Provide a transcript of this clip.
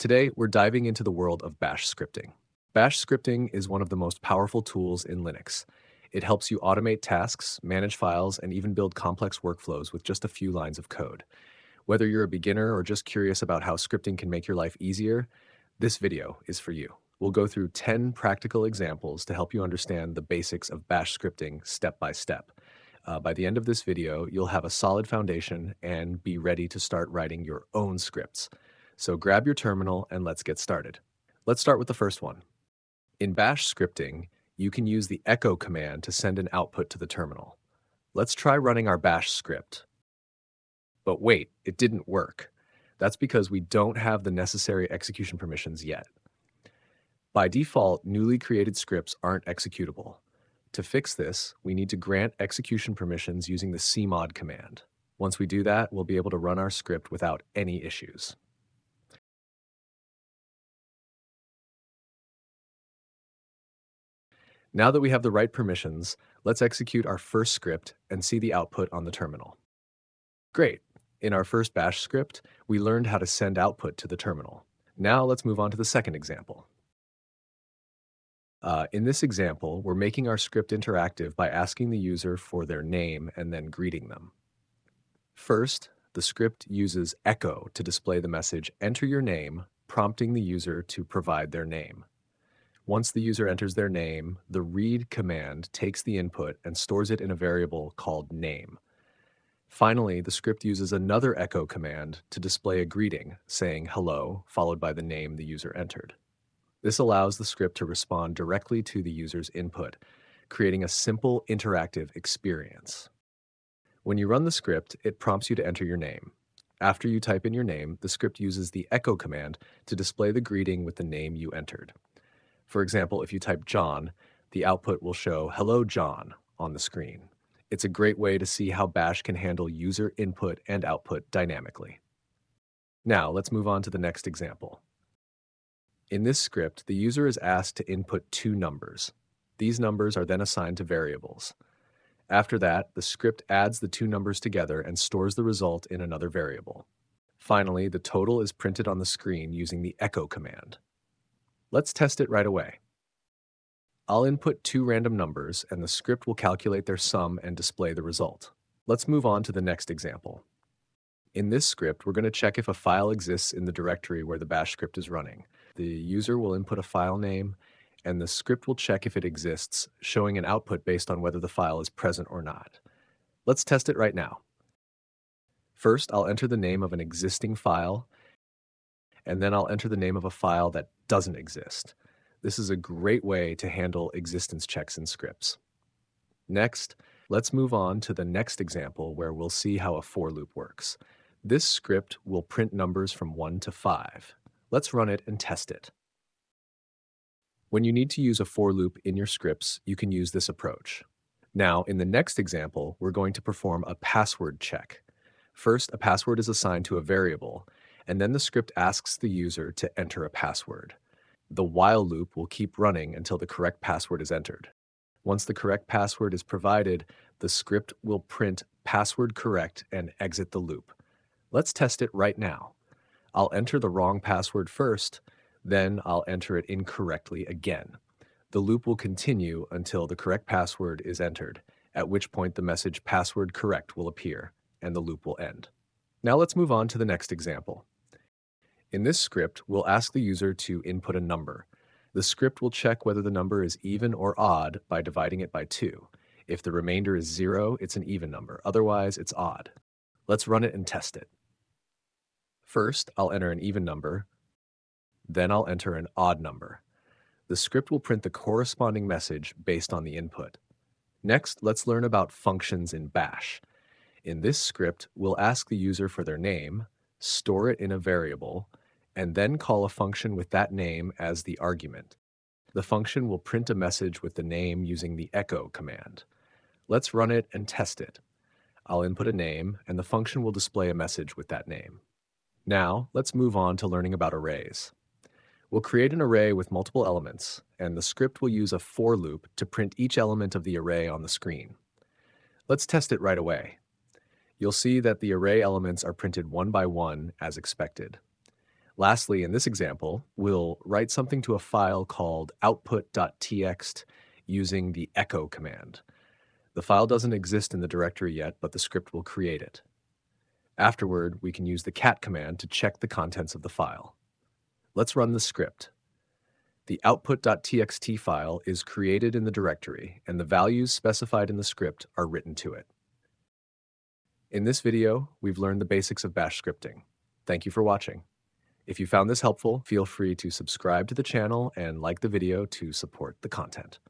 Today, we're diving into the world of bash scripting. Bash scripting is one of the most powerful tools in Linux. It helps you automate tasks, manage files, and even build complex workflows with just a few lines of code. Whether you're a beginner or just curious about how scripting can make your life easier, this video is for you. We'll go through 10 practical examples to help you understand the basics of bash scripting step by step. Uh, by the end of this video, you'll have a solid foundation and be ready to start writing your own scripts. So grab your terminal and let's get started. Let's start with the first one. In bash scripting, you can use the echo command to send an output to the terminal. Let's try running our bash script. But wait, it didn't work. That's because we don't have the necessary execution permissions yet. By default, newly created scripts aren't executable. To fix this, we need to grant execution permissions using the chmod command. Once we do that, we'll be able to run our script without any issues. Now that we have the right permissions, let's execute our first script and see the output on the terminal. Great. In our first bash script, we learned how to send output to the terminal. Now let's move on to the second example. Uh, in this example, we're making our script interactive by asking the user for their name and then greeting them. First, the script uses echo to display the message enter your name, prompting the user to provide their name. Once the user enters their name, the read command takes the input and stores it in a variable called name. Finally, the script uses another echo command to display a greeting saying hello, followed by the name the user entered. This allows the script to respond directly to the user's input, creating a simple interactive experience. When you run the script, it prompts you to enter your name. After you type in your name, the script uses the echo command to display the greeting with the name you entered. For example, if you type John, the output will show Hello John on the screen. It's a great way to see how Bash can handle user input and output dynamically. Now, let's move on to the next example. In this script, the user is asked to input two numbers. These numbers are then assigned to variables. After that, the script adds the two numbers together and stores the result in another variable. Finally, the total is printed on the screen using the echo command. Let's test it right away. I'll input two random numbers and the script will calculate their sum and display the result. Let's move on to the next example. In this script, we're going to check if a file exists in the directory where the bash script is running. The user will input a file name, and the script will check if it exists, showing an output based on whether the file is present or not. Let's test it right now. First, I'll enter the name of an existing file, and then I'll enter the name of a file that doesn't exist. This is a great way to handle existence checks in scripts. Next, let's move on to the next example where we'll see how a for loop works. This script will print numbers from 1 to 5. Let's run it and test it. When you need to use a for loop in your scripts, you can use this approach. Now, in the next example, we're going to perform a password check. First, a password is assigned to a variable, and then the script asks the user to enter a password. The while loop will keep running until the correct password is entered. Once the correct password is provided, the script will print password correct and exit the loop. Let's test it right now. I'll enter the wrong password first, then I'll enter it incorrectly again. The loop will continue until the correct password is entered, at which point the message password correct will appear, and the loop will end. Now let's move on to the next example. In this script, we'll ask the user to input a number. The script will check whether the number is even or odd by dividing it by 2. If the remainder is 0, it's an even number. Otherwise, it's odd. Let's run it and test it. First, I'll enter an even number. Then I'll enter an odd number. The script will print the corresponding message based on the input. Next, let's learn about functions in Bash. In this script, we'll ask the user for their name, store it in a variable, and then call a function with that name as the argument. The function will print a message with the name using the echo command. Let's run it and test it. I'll input a name, and the function will display a message with that name. Now, let's move on to learning about arrays. We'll create an array with multiple elements, and the script will use a for loop to print each element of the array on the screen. Let's test it right away. You'll see that the array elements are printed one by one as expected. Lastly, in this example, we'll write something to a file called output.txt using the echo command. The file doesn't exist in the directory yet, but the script will create it. Afterward, we can use the cat command to check the contents of the file. Let's run the script. The output.txt file is created in the directory, and the values specified in the script are written to it. In this video, we've learned the basics of bash scripting. Thank you for watching. If you found this helpful, feel free to subscribe to the channel and like the video to support the content.